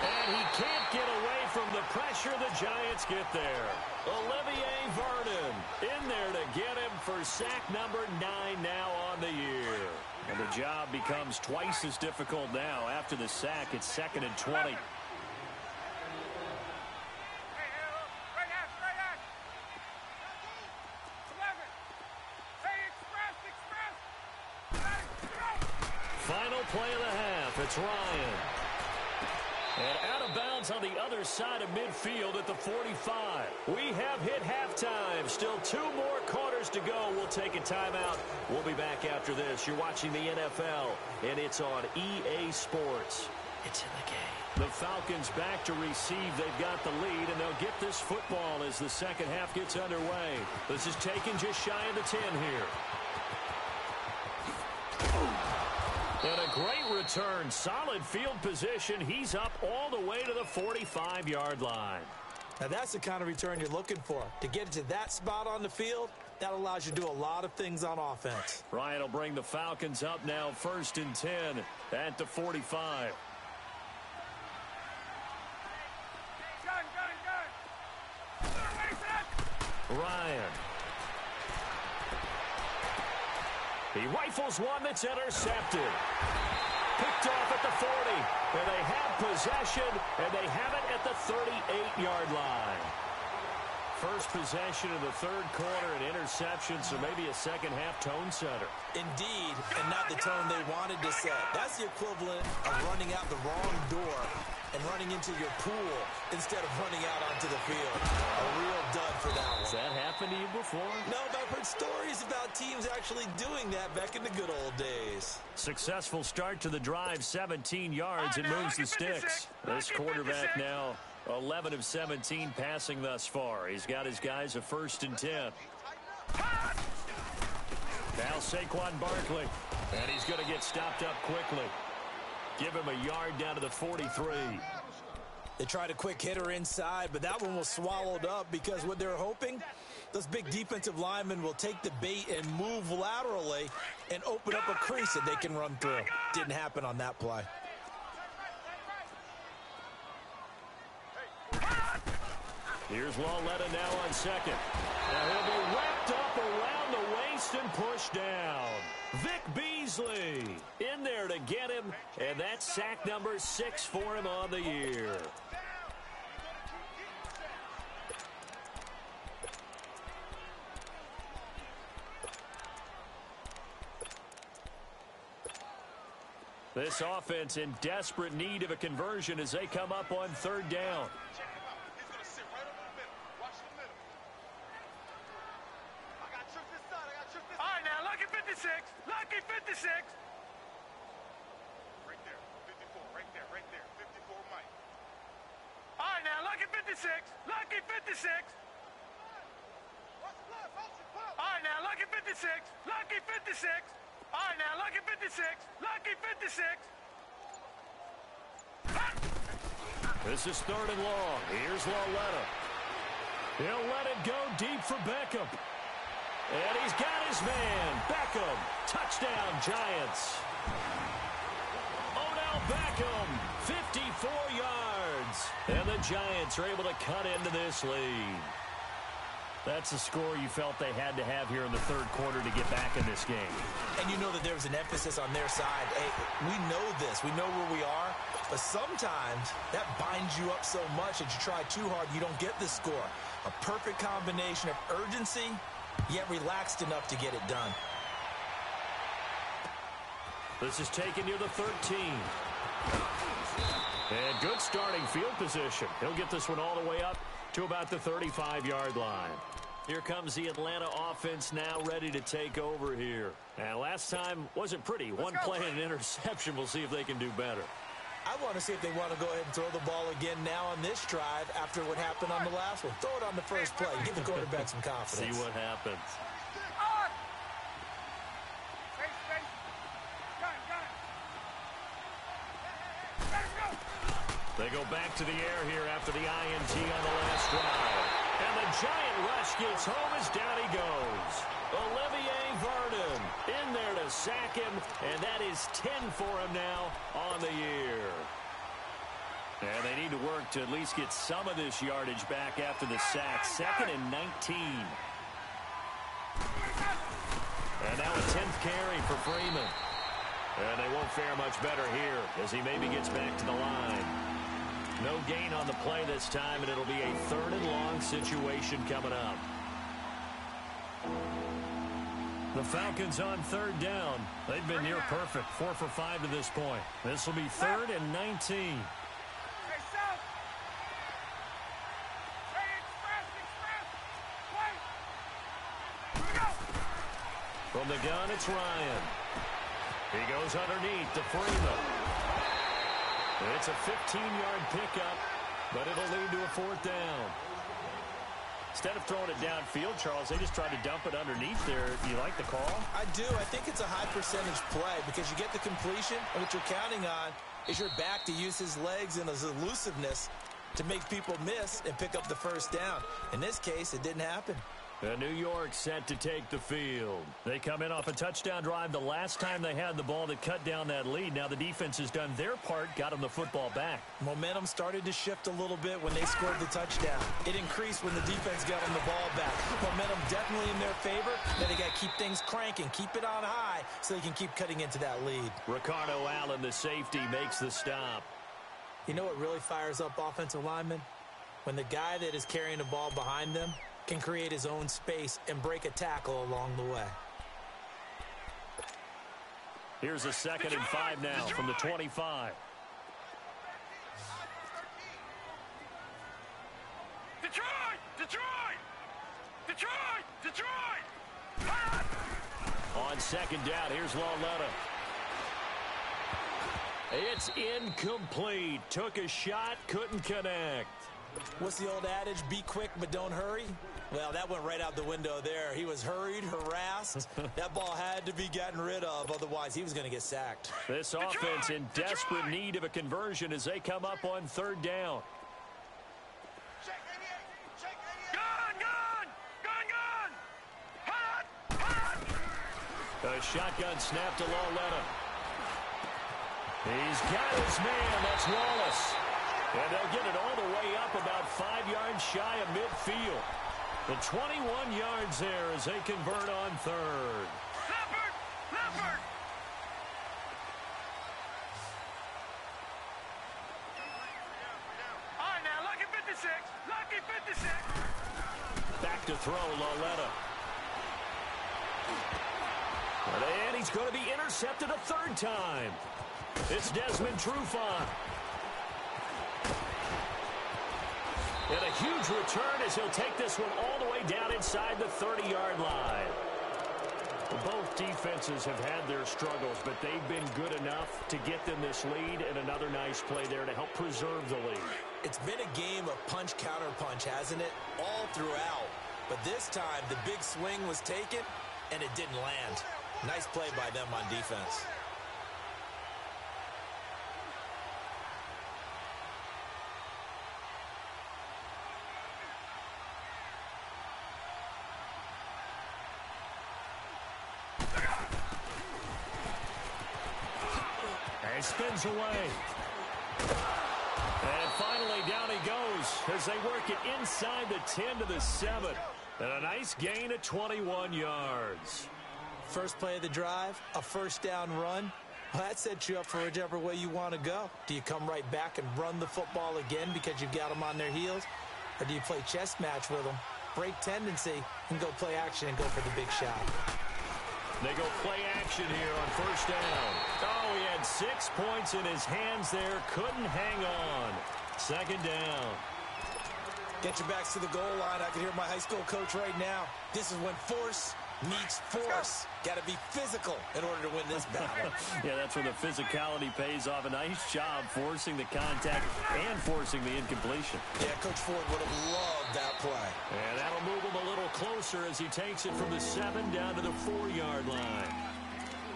And he can't get away from the pressure the Giants get there. Olivier Vernon in there to get him for sack number nine now on the year. And the job becomes twice as difficult now. After the sack, it's second and 20. Hey, hey, right hash, right hash. 11. Hey, express, express. Final play of the half. It's Ryan. And out of bounds on the other side of midfield at the 45. We have hit halftime. Still two more quarters to go. We'll take a timeout. We'll be back after this. You're watching the NFL, and it's on EA Sports. it's in the game. The Falcons back to receive. They've got the lead, and they'll get this football as the second half gets underway. This is taken just shy of the 10 here. Return. Solid field position. He's up all the way to the 45-yard line. Now, that's the kind of return you're looking for. To get to that spot on the field, that allows you to do a lot of things on offense. Ryan will bring the Falcons up now first and 10 at the 45. Gun, gun, gun. Ryan. He rifles one that's intercepted. Picked off at the 40. And they have possession, and they have it at the 38-yard line. First possession of the third quarter, an interception, so maybe a second-half tone setter. Indeed, and not the tone they wanted to set. That's the equivalent of running out the wrong door and running into your pool instead of running out onto the field. A real dud for that one. Has that happened to you before? No, but I've heard stories about teams actually doing that back in the good old days. Successful start to the drive, 17 yards, and moves the sticks. This quarterback now 11 of 17 passing thus far. He's got his guys a first and 10. Now Saquon Barkley. And he's going to get stopped up quickly. Give him a yard down to the 43. They tried a quick hitter inside, but that one was swallowed up because what they're hoping, those big defensive linemen will take the bait and move laterally and open up a crease that they can run through. Didn't happen on that play. Here's Lauletta now on second. Now he'll be wrapped up around the waist and pushed down. Vic Beasley in there to get him, and that's sack number six for him on the year. This offense in desperate need of a conversion as they come up on third down. He's gonna sit right over the middle. Watch the middle. I got trips this side. I got trips this All right, now, lucky 56. Lucky 56. Right there. 54. Right there. Right there. 54 Mike. All right, now, lucky 56. Lucky 56. Watch the blood. Watch the blood. All right, now, lucky 56. Lucky 56. All right, now, lucky 56. Lucky 56. This is third and long. Here's Lauletta. He'll let it go deep for Beckham. And he's got his man. Beckham. Touchdown, Giants. Oh, Odell Beckham, 54 yards. And the Giants are able to cut into this lead. That's a score you felt they had to have here in the third quarter to get back in this game. And you know that there was an emphasis on their side. Hey, we know this. We know where we are. But sometimes that binds you up so much that you try too hard, you don't get the score. A perfect combination of urgency, yet relaxed enough to get it done. This is taken near the 13. And good starting field position. He'll get this one all the way up to about the 35-yard line. Here comes the Atlanta offense now ready to take over here. And last time wasn't pretty. One play and an interception. We'll see if they can do better. I want to see if they want to go ahead and throw the ball again now on this drive after what happened on the last one. Throw it on the first play. Give the quarterback some confidence. See what happens. They go back to the air here after the INT on the last drive. Giant rush gets home as down he goes. Olivier Vernon in there to sack him, and that is 10 for him now on the year. And they need to work to at least get some of this yardage back after the sack. Second and 19. And now a 10th carry for Freeman. And they won't fare much better here as he maybe gets back to the line. No gain on the play this time, and it'll be a third and long situation coming up. The Falcons on third down. They've been near perfect, four for five to this point. This will be third and 19. Hey, south. Hey, express, express. Wait. Here we go. From the gun, it's Ryan. He goes underneath to Freeman. It's a 15-yard pickup, but it'll lead to a fourth down. Instead of throwing it downfield, Charles, they just tried to dump it underneath there. You like the call? I do. I think it's a high percentage play because you get the completion, and what you're counting on is your back to use his legs and his elusiveness to make people miss and pick up the first down. In this case, it didn't happen. And New York set to take the field. They come in off a touchdown drive the last time they had the ball that cut down that lead. Now the defense has done their part, got them the football back. Momentum started to shift a little bit when they scored the touchdown. It increased when the defense got them the ball back. Momentum definitely in their favor. Now they got to keep things cranking, keep it on high so they can keep cutting into that lead. Ricardo Allen, the safety, makes the stop. You know what really fires up offensive linemen? When the guy that is carrying the ball behind them can create his own space and break a tackle along the way. Here's a second and five now from the 25. Detroit! Detroit! Detroit! Detroit! On second down, here's Lauletta. It's incomplete. Took a shot, couldn't connect. What's the old adage? Be quick, but don't hurry. Well, that went right out the window there. He was hurried, harassed. that ball had to be gotten rid of, otherwise he was going to get sacked. This offense in desperate need of a conversion as they come up on third down. Gun! Gun! Gun! Gun! Hot! Hot! A shotgun snap to Lauletta. He's got his man. That's Wallace. And they'll get it all the way up about five yards shy of midfield. The 21 yards there as they convert on third. Leopard! Leopard! All right, now, lucky 56. Lucky 56. Back to throw, Lauletta. And he's going to be intercepted a third time. It's Desmond Trufant. And a huge return as he'll take this one all the way down inside the 30-yard line. Both defenses have had their struggles, but they've been good enough to get them this lead and another nice play there to help preserve the lead. It's been a game of punch-counter-punch, hasn't it? All throughout. But this time, the big swing was taken, and it didn't land. Nice play by them on defense. Spins away. And finally, down he goes as they work it inside the 10 to the 7. And a nice gain of 21 yards. First play of the drive, a first down run. Well, that sets you up for whichever way you want to go. Do you come right back and run the football again because you've got them on their heels? Or do you play chess match with them, break tendency, and go play action and go for the big shot? They go play action here on first down. Oh, he had six points in his hands there. Couldn't hang on. Second down. Get your backs to the goal line. I can hear my high school coach right now. This is when force meets force. Got to be physical in order to win this battle. yeah, that's where the physicality pays off. A nice job forcing the contact and forcing the incompletion. Yeah, Coach Ford would have loved that play. And that'll move him a little closer as he takes it from the seven down to the four-yard line.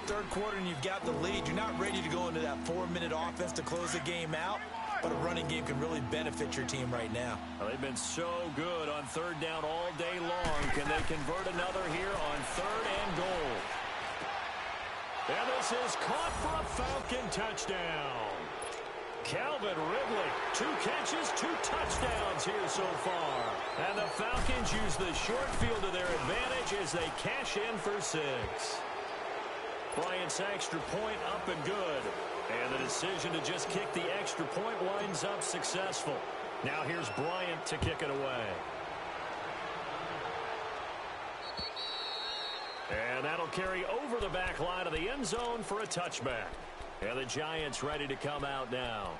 Third quarter and you've got the lead. You're not ready to go into that four-minute offense to close the game out. But a running game can really benefit your team right now. Well, they've been so good on third down all day long. Can they convert another here on third and goal? And this is caught for a Falcon touchdown. Calvin Ridley, two catches, two touchdowns here so far. And the Falcons use the short field to their advantage as they cash in for six. Bryant's extra point up and good. And the decision to just kick the extra point winds up successful. Now here's Bryant to kick it away. And that'll carry over the back line of the end zone for a touchback. And the Giants ready to come out now.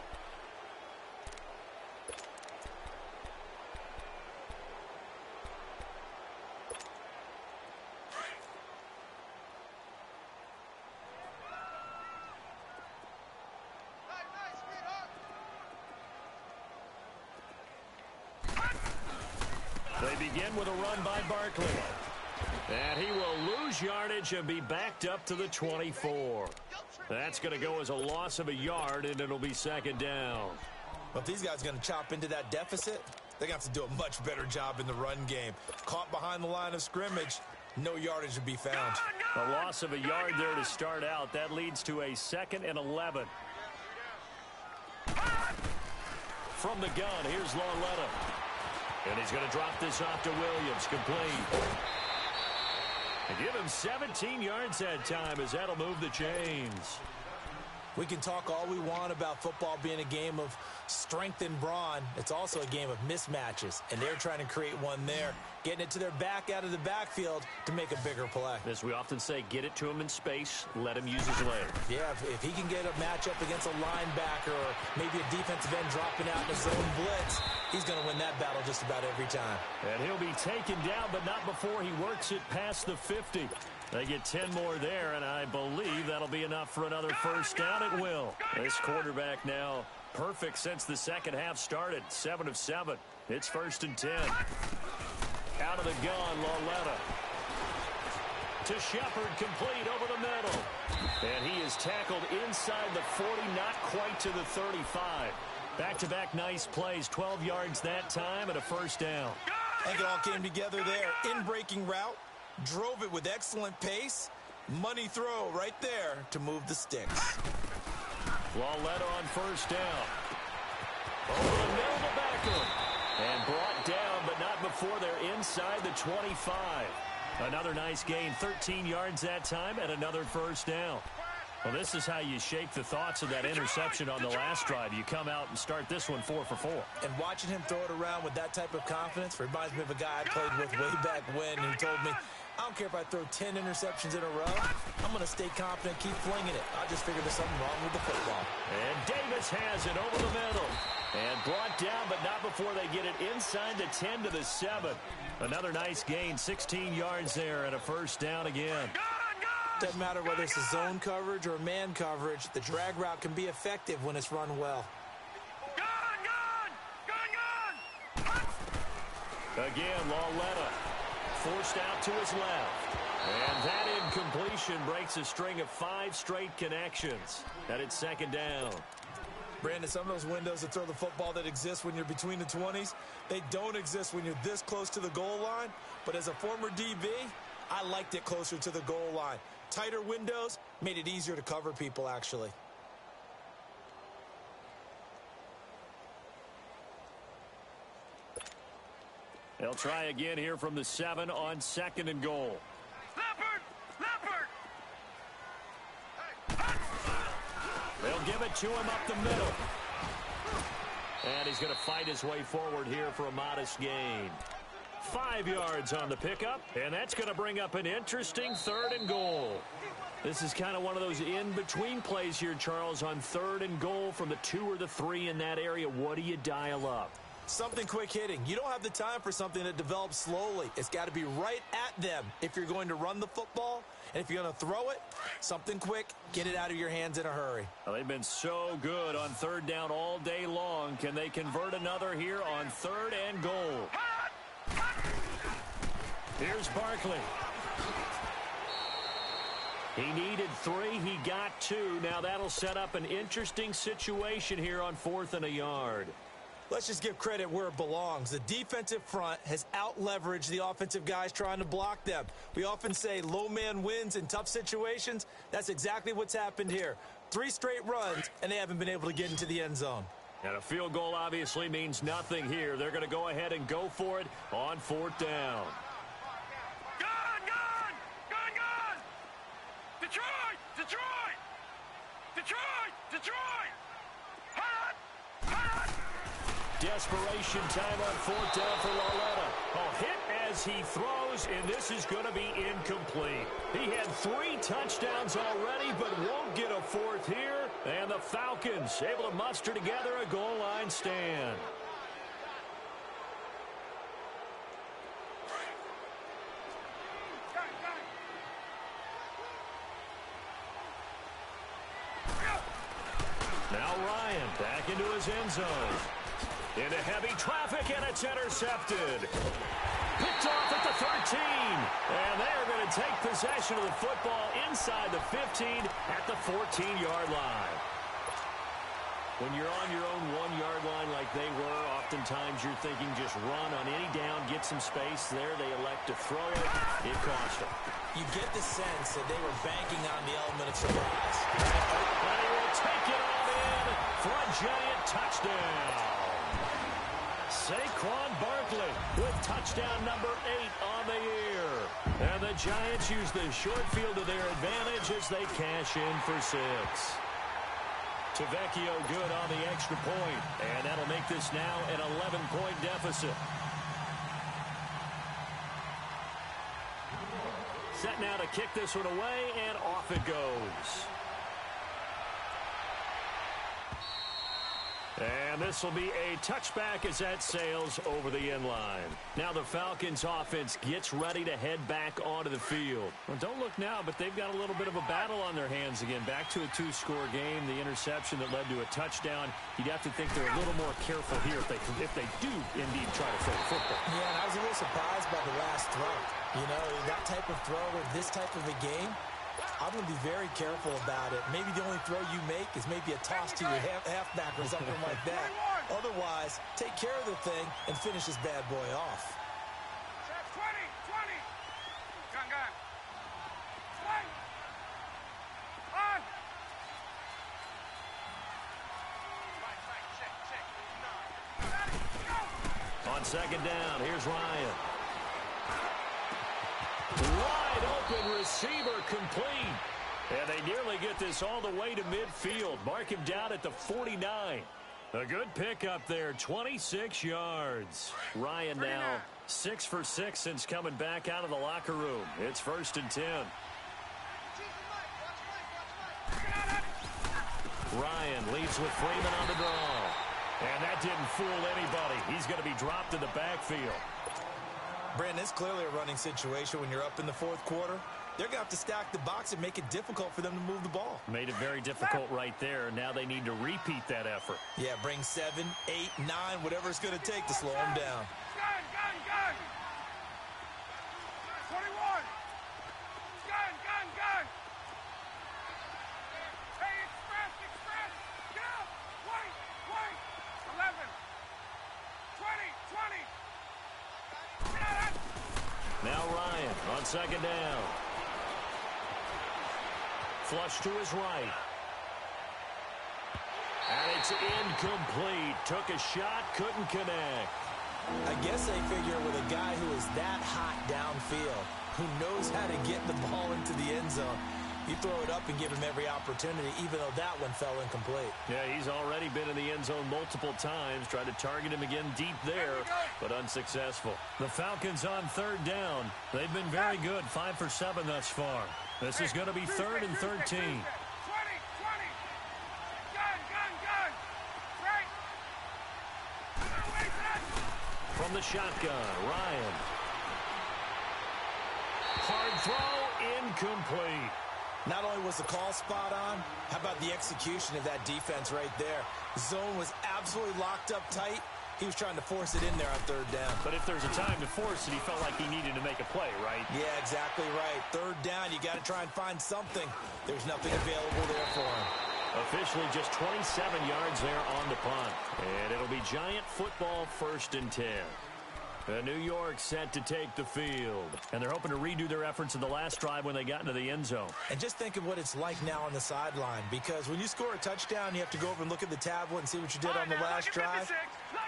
They begin with a run by Barkley. And he will lose yardage and be backed up to the 24. That's going to go as a loss of a yard, and it'll be second down. But these guys are going to chop into that deficit. They're going to have to do a much better job in the run game. Caught behind the line of scrimmage, no yardage to be found. A loss of a yard there to start out. That leads to a second and 11. From the gun, here's Lauletta. And he's going to drop this off to Williams. Complete. And give him 17 yards that time as that'll move the chains. We can talk all we want about football being a game of strength and brawn. It's also a game of mismatches, and they're trying to create one there, getting it to their back out of the backfield to make a bigger play. As we often say, get it to him in space, let him use his legs. Yeah, if, if he can get a matchup against a linebacker or maybe a defensive end dropping out in a zone blitz, he's going to win that battle just about every time. And he'll be taken down, but not before he works it past the 50. They get 10 more there, and I believe that'll be enough for another first down. It will. This quarterback now perfect since the second half started. 7 of 7. It's first and 10. Out of the gun, Lauletta. To Shepard, complete over the middle. And he is tackled inside the 40, not quite to the 35. Back-to-back -back nice plays, 12 yards that time, and a first down. I think it all came together there. In-breaking route, drove it with excellent pace. Money throw right there to move the sticks. Lauletta on first down. Over the middle to Beckham. And brought down, but not before they're inside the 25. Another nice gain, 13 yards that time, and another first down. Well, this is how you shake the thoughts of that interception on the last drive. You come out and start this one four for four. And watching him throw it around with that type of confidence reminds me of a guy I played with way back when who told me, I don't care if I throw 10 interceptions in a row. I'm going to stay confident, keep flinging it. I just figured there's something wrong with the football. And Davis has it over the middle. And brought down, but not before they get it inside the 10 to the 7. Another nice gain, 16 yards there, and a first down again. Doesn't matter whether it's a zone coverage or man coverage, the drag route can be effective when it's run well. Again, Lauletta forced out to his left. And that incompletion breaks a string of five straight connections. And it's second down. Brandon, some of those windows that throw the football that exist when you're between the 20s, they don't exist when you're this close to the goal line. But as a former DB, I liked it closer to the goal line. Tighter windows made it easier to cover people, actually. They'll try again here from the seven on second and goal. Leopard! Leopard! They'll give it to him up the middle. And he's going to fight his way forward here for a modest gain. Five yards on the pickup, and that's going to bring up an interesting third and goal. This is kind of one of those in-between plays here, Charles, on third and goal from the two or the three in that area. What do you dial up? Something quick hitting. You don't have the time for something that develops slowly. It's got to be right at them if you're going to run the football. And if you're going to throw it, something quick, get it out of your hands in a hurry. Well, they've been so good on third down all day long. Can they convert another here on third and goal? Here's Barkley. He needed three. He got two. Now that'll set up an interesting situation here on fourth and a yard. Let's just give credit where it belongs. The defensive front has out-leveraged the offensive guys trying to block them. We often say low man wins in tough situations. That's exactly what's happened here. Three straight runs, and they haven't been able to get into the end zone. And a field goal obviously means nothing here. They're going to go ahead and go for it on fourth down. Gun! Gun! Gun! Gun! Detroit! Detroit! Detroit! Detroit! Desperation time on fourth down for Lauletta. A hit as he throws, and this is going to be incomplete. He had three touchdowns already, but won't get a fourth here. And the Falcons able to muster together a goal line stand. Now Ryan back into his end zone. Into heavy traffic, and it's intercepted. Picked off at the 13. And they are going to take possession of the football inside the 15 at the 14-yard line. When you're on your own one-yard line like they were, oftentimes you're thinking just run on any down, get some space. There they elect to throw it. It cost them. You get the sense that they were banking on the element of surprise. And he will take it on in for a giant touchdown. Saquon Barkley with touchdown number eight on the year. And the Giants use the short field to their advantage as they cash in for six. Tavecchio good on the extra point, and that'll make this now an 11-point deficit. Set now to kick this one away, and off it goes. And this will be a touchback as that sails over the end line. Now the Falcons offense gets ready to head back onto the field. Well, don't look now, but they've got a little bit of a battle on their hands again. Back to a two-score game, the interception that led to a touchdown. You'd have to think they're a little more careful here if they if they do indeed try to throw the football. Yeah, and I was a little surprised by the last throw. You know, that type of throw or this type of a game, I'm going to be very careful about it. Maybe the only throw you make is maybe a toss to your half halfback or something like that. Otherwise, take care of the thing and finish this bad boy off. 20, 20. Gun, gun. Swing. On. Right, right, check, check. Nine. Go. On second down, here's Ryan. Open receiver complete. And they nearly get this all the way to midfield. Mark him down at the 49. A good pickup there, 26 yards. Ryan now 6 for 6 since coming back out of the locker room. It's first and 10. Ryan leads with Freeman on the draw. And that didn't fool anybody. He's going to be dropped in the backfield. Brandon, it's clearly a running situation when you're up in the fourth quarter. They're going to have to stack the box and make it difficult for them to move the ball. Made it very difficult right there. Now they need to repeat that effort. Yeah, bring seven, eight, nine, whatever it's going to take to slow them down. Gun, gun, gun. 21. Gun, gun, gun. Hey, express, express. Get up. Wait, wait. 11. 20, 20. Get out of Now Ryan on second down. Flush to his right. And it's incomplete. Took a shot, couldn't connect. I guess they figure with a guy who is that hot downfield, who knows how to get the ball into the end zone, you throw it up and give him every opportunity, even though that one fell incomplete. Yeah, he's already been in the end zone multiple times. Tried to target him again deep there, but unsuccessful. The Falcons on third down. They've been very good, five for seven thus far. This is going to be third and 13. 20, 20. Gun, gun, gun. Right. From the shotgun, Ryan. Hard throw, incomplete. Not only was the call spot on, how about the execution of that defense right there? Zone was absolutely locked up tight. He was trying to force it in there on third down. But if there's a time to force it, he felt like he needed to make a play, right? Yeah, exactly right. Third down, you got to try and find something. There's nothing available there for him. Officially just 27 yards there on the punt. And it'll be Giant football first and 10. Uh, New York set to take the field. And they're hoping to redo their efforts in the last drive when they got into the end zone. And just think of what it's like now on the sideline. Because when you score a touchdown, you have to go over and look at the tablet and see what you did on the last drive.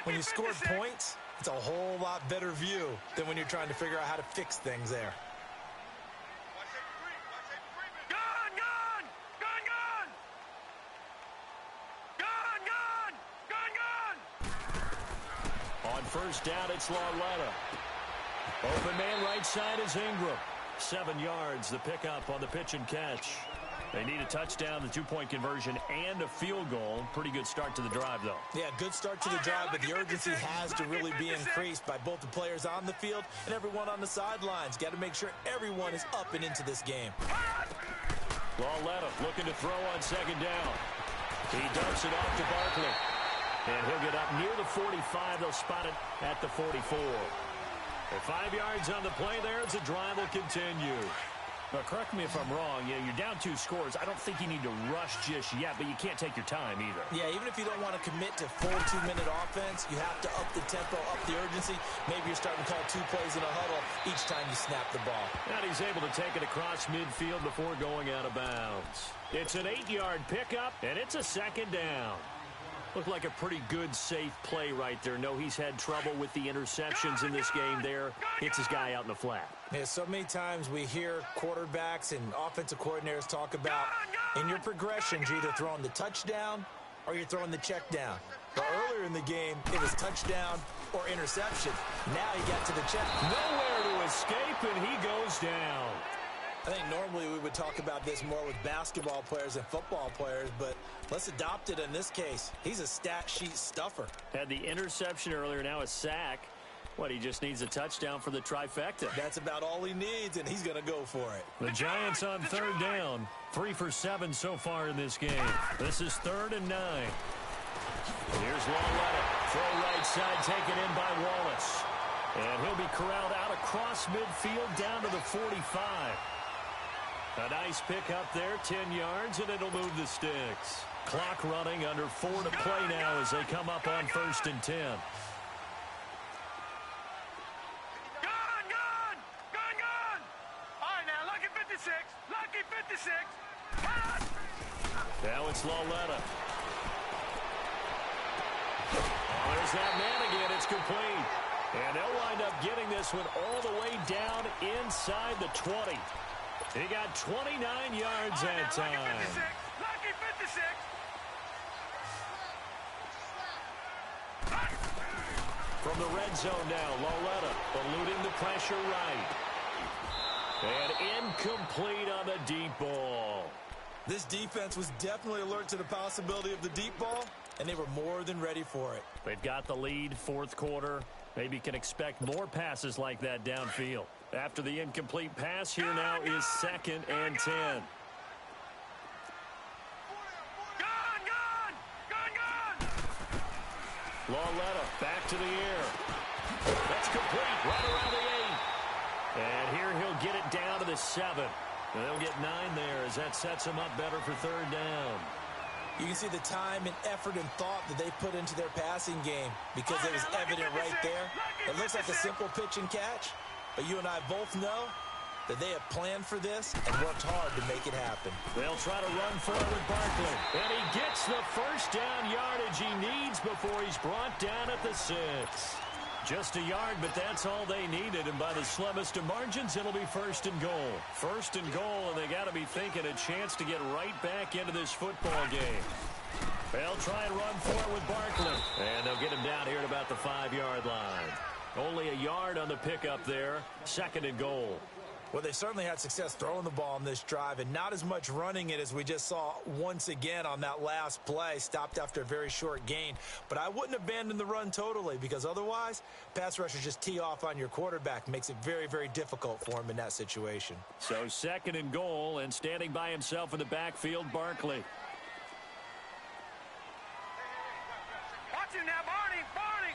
When you scored points, it's a whole lot better view than when you're trying to figure out how to fix things there. Gun, gun. Gun, gun. Gun, gun. Gun, gun. On first down, it's Lauletta. Open man right side is Engram. Seven yards, the pickup on the pitch and catch. They need a touchdown, the two-point conversion, and a field goal. Pretty good start to the drive, though. Yeah, good start to the drive, but the urgency has to really be increased by both the players on the field and everyone on the sidelines. Got to make sure everyone is up and into this game. Lauletta looking to throw on second down. He dumps it off to Barkley. And he'll get up near the 45. They'll spot it at the 44. And five yards on the play there as the drive will continue. Now, correct me if I'm wrong. Yeah, you're down two scores. I don't think you need to rush just yet, but you can't take your time either. Yeah, even if you don't want to commit to full two-minute offense, you have to up the tempo, up the urgency. Maybe you're starting to call two plays in a huddle each time you snap the ball. And he's able to take it across midfield before going out of bounds. It's an eight-yard pickup, and it's a second down. Looked like a pretty good, safe play right there. No, he's had trouble with the interceptions in this game there. Hits his guy out in the flat. Yeah, so many times we hear quarterbacks and offensive coordinators talk about in your progressions, you're either throwing the touchdown or you're throwing the check down. But earlier in the game, it was touchdown or interception. Now he got to the check. Nowhere to escape, and he goes down. I think normally we would talk about this more with basketball players and football players, but let's adopt it in this case. He's a stat sheet stuffer. Had the interception earlier, now a sack. What, he just needs a touchdown for the trifecta. That's about all he needs, and he's going to go for it. The Giants on third down. Three for seven so far in this game. This is third and nine. Here's Lauletta. Throw right side taken in by Wallace. And he'll be corralled out across midfield down to the 45. A nice pick up there, 10 yards, and it'll move the sticks. Clock running under four to play now as they come up on first and 10. Gun, gun! Gun, gun! All right, now, lucky 56. Lucky 56. Now it's Lauletta. Oh, there's that man again. It's complete. And they'll wind up getting this one all the way down inside the 20. He got 29 yards oh, All right, that now, lucky time. 56. Lucky 56. From the red zone now, Lauletta eluding the pressure right. And incomplete on the deep ball. This defense was definitely alert to the possibility of the deep ball, and they were more than ready for it. They've got the lead, fourth quarter. Maybe can expect more passes like that downfield. After the incomplete pass, here now is second and 10. Gun, gun! Gun, gun! Lauletta back to the air. That's complete right around the eight. And here he'll get it down to the seven. And they'll get nine there as that sets him up better for third down. You can see the time and effort and thought that they put into their passing game because it was evident right there. It looks like a simple pitch and catch, but you and I both know that they have planned for this and worked hard to make it happen. They'll try to run for it with Barkley. And he gets the first down yardage he needs before he's brought down at the six. Just a yard, but that's all they needed. And by the slimmest of margins, it'll be first and goal. First and goal, and they got to be thinking a chance to get right back into this football game. They'll try and run for it with Barkley. And they'll get him down here at about the five-yard line. Only a yard on the pickup there. Second and goal. Well, they certainly had success throwing the ball on this drive and not as much running it as we just saw once again on that last play, stopped after a very short gain. But I wouldn't abandon the run totally because otherwise, pass rushers just tee off on your quarterback. Makes it very, very difficult for him in that situation. So second and goal, and standing by himself in the backfield, Barkley. Watch him now, Barney! Barney!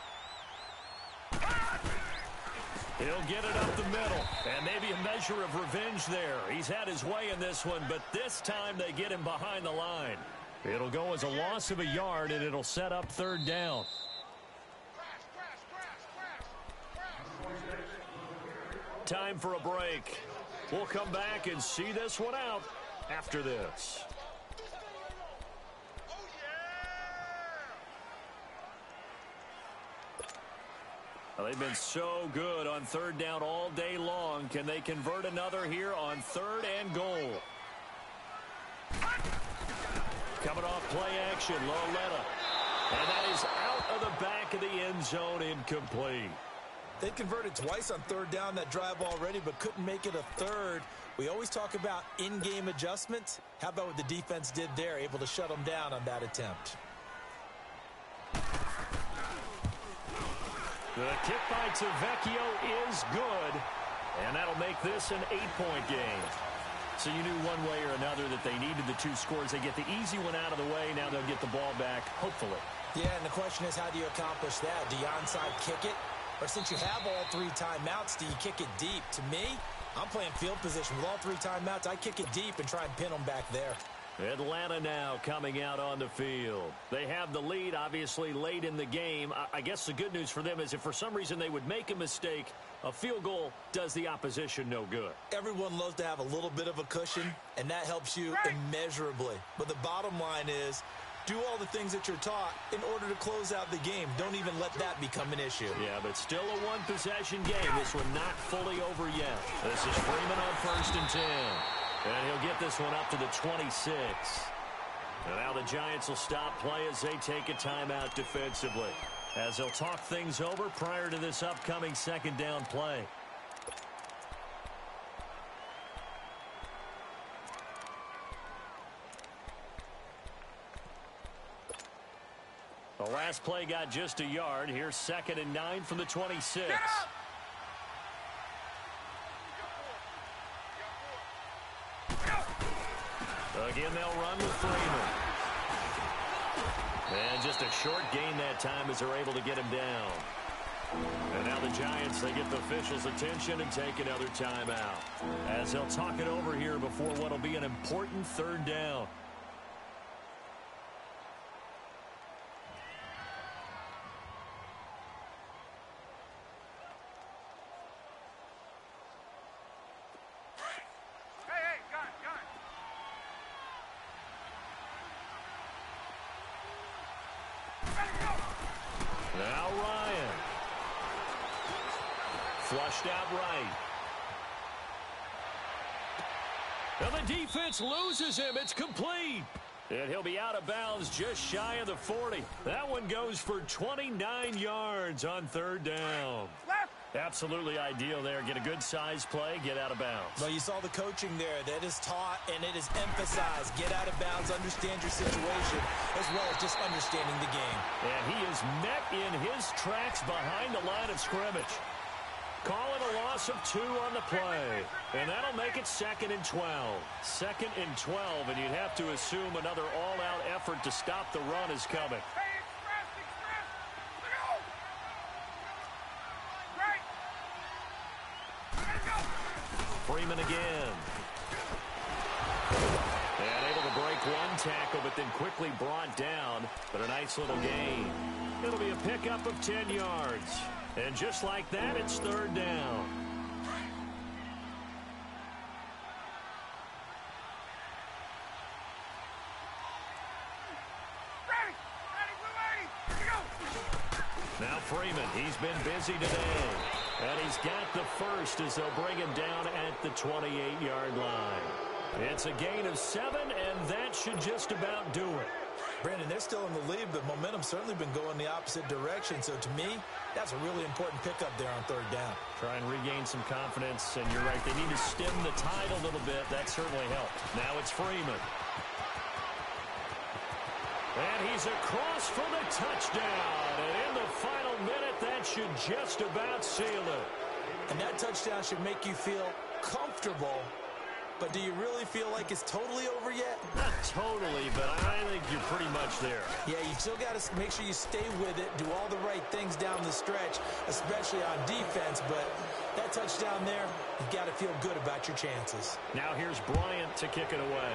He'll get it up the middle, and maybe a measure of revenge there. He's had his way in this one, but this time they get him behind the line. It'll go as a loss of a yard, and it'll set up third down. Time for a break. We'll come back and see this one out after this. Well, they've been so good on third down all day long. Can they convert another here on third and goal? Coming off play action, Lauletta. And that is out of the back of the end zone, incomplete. They converted twice on third down that drive already, but couldn't make it a third. We always talk about in-game adjustments. How about what the defense did there, able to shut them down on that attempt? The kick by Tavecchio is good, and that'll make this an eight-point game. So you knew one way or another that they needed the two scores. They get the easy one out of the way. Now they'll get the ball back, hopefully. Yeah, and the question is, how do you accomplish that? Do you onside kick it? Or since you have all three timeouts, do you kick it deep? To me, I'm playing field position. With all three timeouts, I kick it deep and try and pin them back there. Atlanta now coming out on the field. They have the lead, obviously, late in the game. I guess the good news for them is if for some reason they would make a mistake, a field goal does the opposition no good. Everyone loves to have a little bit of a cushion, and that helps you immeasurably. But the bottom line is do all the things that you're taught in order to close out the game. Don't even let that become an issue. Yeah, but still a one-possession game. This one not fully over yet. This is Freeman on first and 10. And he'll get this one up to the 26. And now the Giants will stop play as they take a timeout defensively. As they'll talk things over prior to this upcoming second down play. The last play got just a yard. Here's second and nine from the 26. Again, they'll run with Freeman. And just a short gain that time as they're able to get him down. And now the Giants, they get the officials' attention and take another timeout. As they'll talk it over here before what will be an important third down. Now Ryan. Flushed out right. And the defense loses him. It's complete. And he'll be out of bounds just shy of the 40. That one goes for 29 yards on third down. Absolutely ideal there. Get a good size play, get out of bounds. Well, you saw the coaching there. That is taught and it is emphasized. Get out of bounds, understand your situation, as well as just understanding the game. And he is met in his tracks behind the line of scrimmage. Call it a loss of two on the play. And that'll make it second and 12. Second and 12, and you'd have to assume another all-out effort to stop the run is coming. Freeman again. Tackle, but then quickly brought down. But a nice little gain. It'll be a pickup of 10 yards. And just like that, it's third down. Now Freeman, he's been busy today. And he's got the first as they'll bring him down at the 28-yard line. It's a gain of seven, and that should just about do it. Brandon, they're still in the lead, but momentum's certainly been going the opposite direction. So to me, that's a really important pickup there on third down. Try and regain some confidence, and you're right. They need to stem the tide a little bit. That certainly helped. Now it's Freeman. And he's across for the touchdown. And in the final minute, that should just about seal it. And that touchdown should make you feel comfortable. But do you really feel like it's totally over yet? Not totally, but I think you're pretty much there. Yeah, you still got to make sure you stay with it, do all the right things down the stretch, especially on defense. But that touchdown there, you've got to feel good about your chances. Now here's Bryant to kick it away.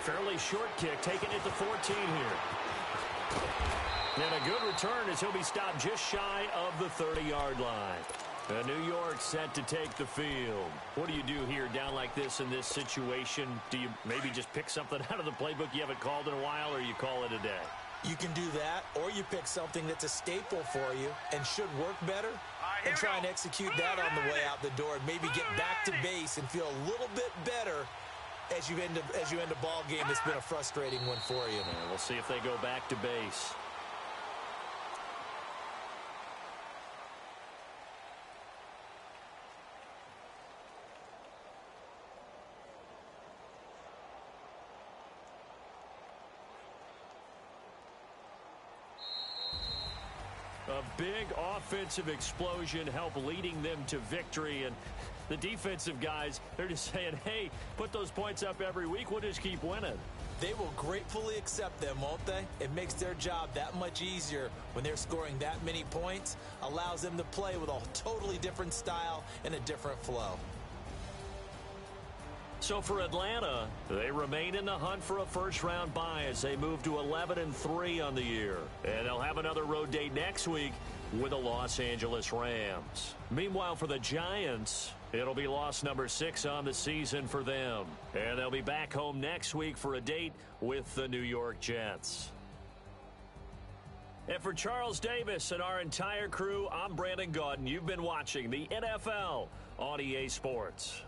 Fairly short kick, taking it to 14 here. And a good return as he'll be stopped just shy of the 30-yard line. And New York set to take the field. What do you do here down like this in this situation? Do you maybe just pick something out of the playbook you haven't called in a while, or you call it a day? You can do that, or you pick something that's a staple for you and should work better and try and execute that on the way out the door and maybe get back to base and feel a little bit better as you end a, as you end a ball game that's been a frustrating one for you. Yeah, we'll see if they go back to base. A big offensive explosion help leading them to victory. And the defensive guys, they're just saying, hey, put those points up every week. We'll just keep winning. They will gratefully accept them, won't they? It makes their job that much easier when they're scoring that many points, allows them to play with a totally different style and a different flow. So for Atlanta, they remain in the hunt for a first-round bye as they move to 11 and 3 on the year. And they'll have another road date next week with the Los Angeles Rams. Meanwhile, for the Giants, it'll be loss number six on the season for them. And they'll be back home next week for a date with the New York Jets. And for Charles Davis and our entire crew, I'm Brandon Gaudin. You've been watching the NFL on EA Sports.